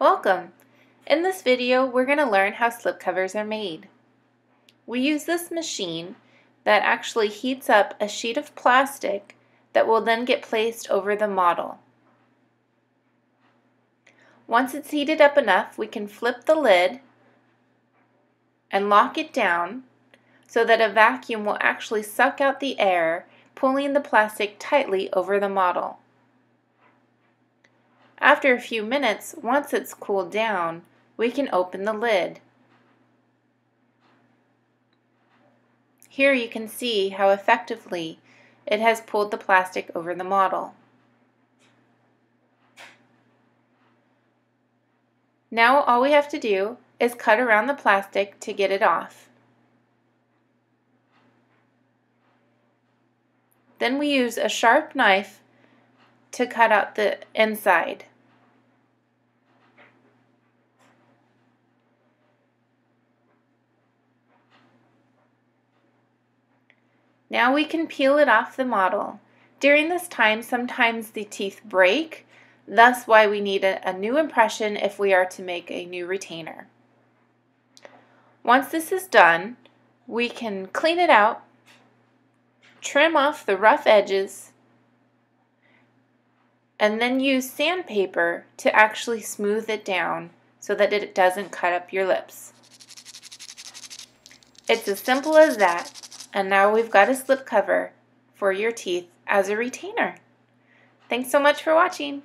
Welcome! In this video we're going to learn how slipcovers are made. We use this machine that actually heats up a sheet of plastic that will then get placed over the model. Once it's heated up enough we can flip the lid and lock it down so that a vacuum will actually suck out the air pulling the plastic tightly over the model. After a few minutes, once it's cooled down, we can open the lid. Here you can see how effectively it has pulled the plastic over the model. Now all we have to do is cut around the plastic to get it off. Then we use a sharp knife to cut out the inside. Now we can peel it off the model. During this time, sometimes the teeth break, thus why we need a, a, new impression if we are to make a new retainer. Once this is done, we can clean it out, trim off the rough edges, and then use sandpaper to actually smooth it down so that it doesn't cut up your lips. It's as simple as that, and now we've got a slip cover for your teeth as a retainer. Thanks so much for watching.